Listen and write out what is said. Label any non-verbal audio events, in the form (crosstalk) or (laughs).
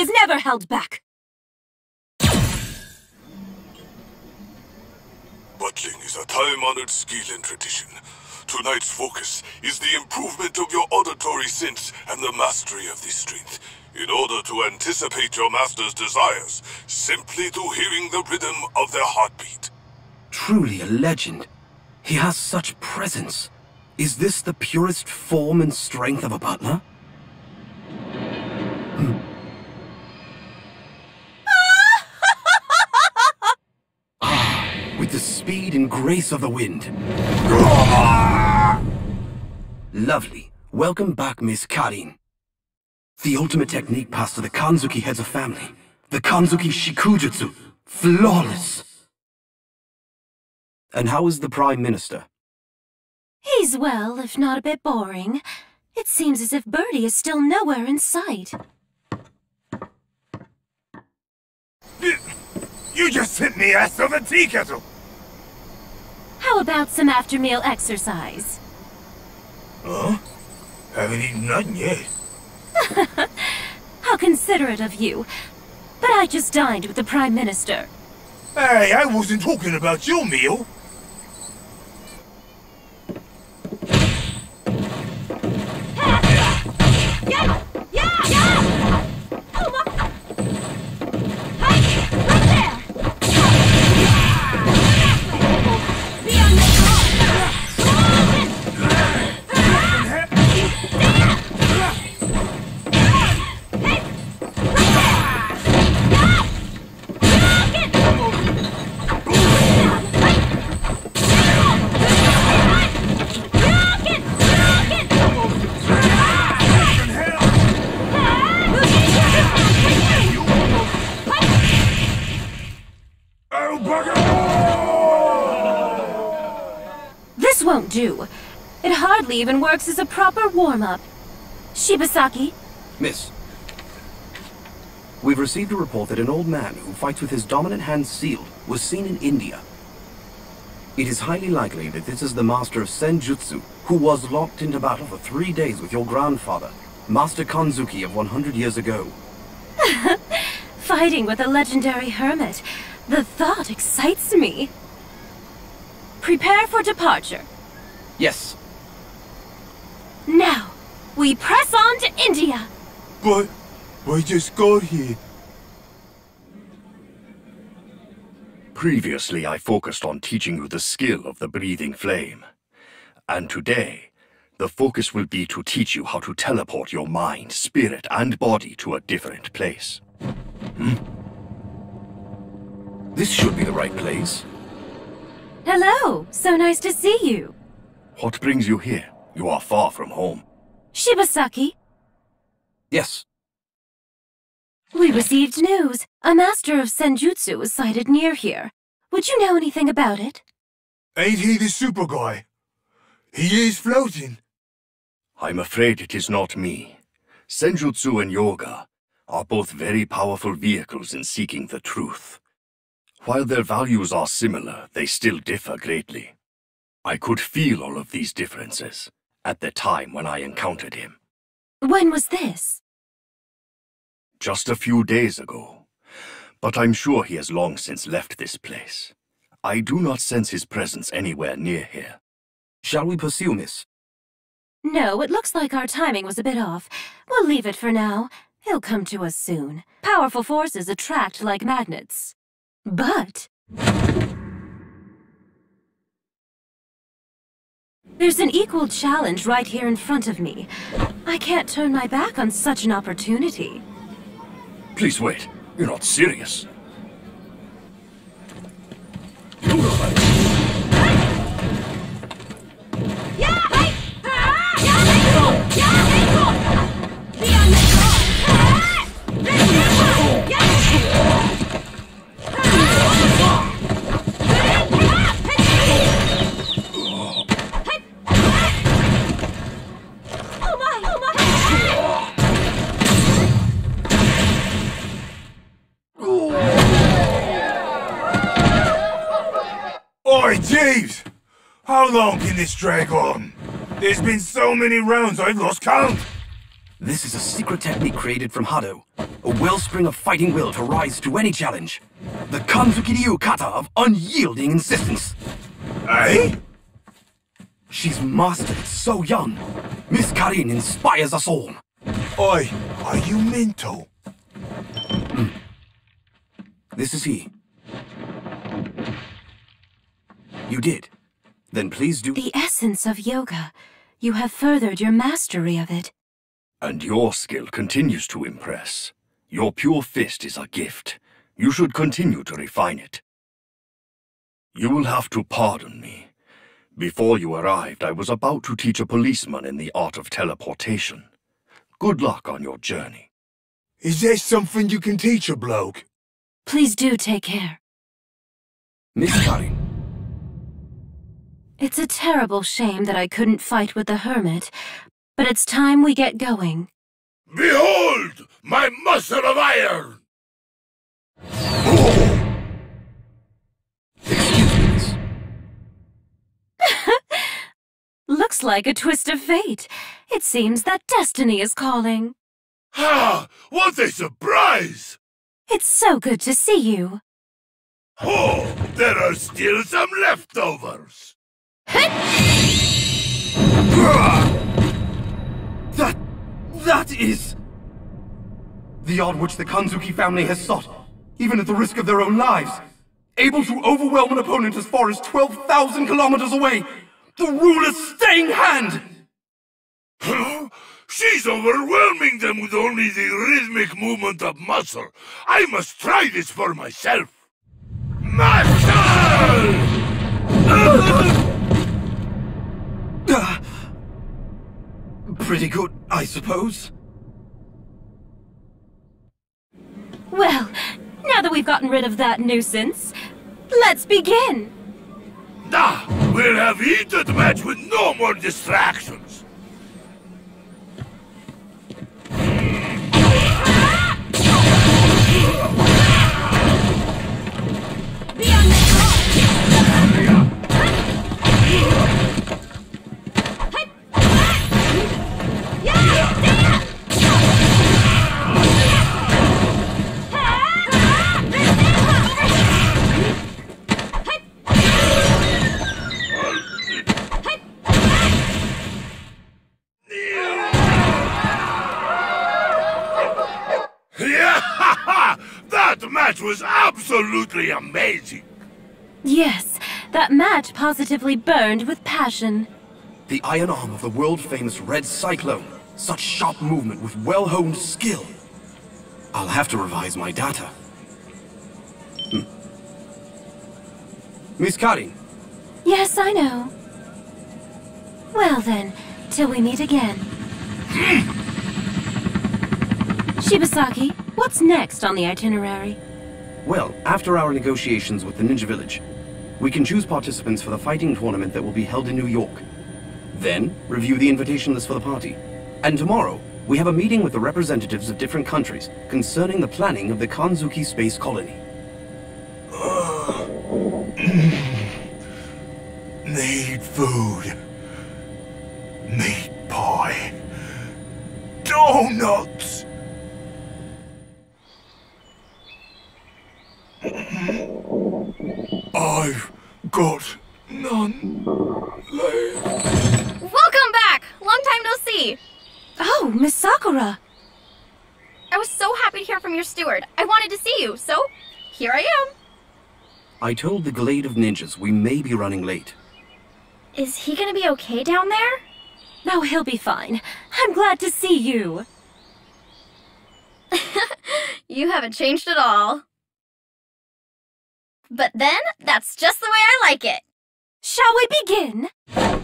He is never held back. Butling is a time-honored skill and tradition. Tonight's focus is the improvement of your auditory sense and the mastery of this strength. In order to anticipate your master's desires, simply through hearing the rhythm of their heartbeat. Truly a legend. He has such presence. Is this the purest form and strength of a butler? Hmm. Speed and grace of the wind. Lovely. Welcome back, Miss Karin. The ultimate technique passed to the Kanzuki heads of family. The Kanzuki Shikujutsu. Flawless. And how is the Prime Minister? He's well, if not a bit boring. It seems as if Birdie is still nowhere in sight. You just hit me ass of a tea kettle! About some after-meal exercise? Huh? Haven't eaten nothing yet. (laughs) How considerate of you. But I just dined with the Prime Minister. Hey, I wasn't talking about your meal. Do. It hardly even works as a proper warm-up. Shibazaki? Miss. We've received a report that an old man who fights with his dominant hand sealed was seen in India. It is highly likely that this is the master of Senjutsu, who was locked into battle for three days with your grandfather, Master Kanzuki of 100 years ago. (laughs) Fighting with a legendary hermit. The thought excites me. Prepare for departure. Yes. Now, we press on to India! But, we just got here. Previously, I focused on teaching you the skill of the breathing flame. And today, the focus will be to teach you how to teleport your mind, spirit, and body to a different place. Hmm? This should be the right place. Hello! So nice to see you. What brings you here? You are far from home. Shibazaki? Yes. We received news. A master of Senjutsu was sighted near here. Would you know anything about it? Ain't he the super guy? He is floating. I'm afraid it is not me. Senjutsu and Yoga are both very powerful vehicles in seeking the truth. While their values are similar, they still differ greatly. I could feel all of these differences at the time when I encountered him. When was this? Just a few days ago. But I'm sure he has long since left this place. I do not sense his presence anywhere near here. Shall we pursue, miss? No, it looks like our timing was a bit off. We'll leave it for now. He'll come to us soon. Powerful forces attract like magnets. But... There's an equal challenge right here in front of me. I can't turn my back on such an opportunity. Please wait. You're not serious. Jeeves! How long can this drag on? There's been so many rounds I've lost count! This is a secret technique created from Hado, a wellspring of fighting will to rise to any challenge. The Kanzuki Ryu kata of unyielding insistence. Eh? She's mastered it so young. Miss Karin inspires us all. Oi, are you mental? This is he. You did. Then please do. The essence of yoga. You have furthered your mastery of it. And your skill continues to impress. Your pure fist is a gift. You should continue to refine it. You will have to pardon me. Before you arrived, I was about to teach a policeman in the art of teleportation. Good luck on your journey. Is there something you can teach a bloke? Please do take care. Miss Karin, It's a terrible shame that I couldn't fight with the hermit, but it's time we get going. Behold, my muscle of iron! excuse me. (laughs) Looks like a twist of fate. It seems that destiny is calling. Ah, what a surprise! It's so good to see you. Oh, there are still some leftovers. (laughs) That... that is... The odd which the Kanzuki family has sought, even at the risk of their own lives. Able to overwhelm an opponent as far as 12,000 kilometers away. The ruler's staying hand! (laughs) She's overwhelming them with only the rhythmic movement of muscle. I must try this for myself. Muscle! (laughs) (sighs) Pretty good, I suppose. Well, now that we've gotten rid of that nuisance, let's begin. Ah, we'll have heated match with no more distractions. Match was absolutely amazing. Yes, that match positively burned with passion. The iron arm of the world-famous Red Cyclone. Such sharp movement with well-honed skill. I'll have to revise my data. Hmm. Miss Karin, Yes, I know. Well then, till we meet again. Shibazaki, what's next on the itinerary? Well, after our negotiations with the Ninja Village, we can choose participants for the fighting tournament that will be held in New York. Then, review the invitation list for the party. And tomorrow, we have a meeting with the representatives of different countries concerning the planning of the Kanzuki space colony. (gasps) Need food. Meat pie. Donuts. I've got none left. Welcome back! Long time no see! Oh, Miss Sakura! I was so happy to hear from your steward. I wanted to see you, so here I am. I told the Glade of Ninjas we may be running late. Is he gonna be okay down there? No, he'll be fine. I'm glad to see you. (laughs) You haven't changed at all. But then, that's just the way I like it. Shall we begin?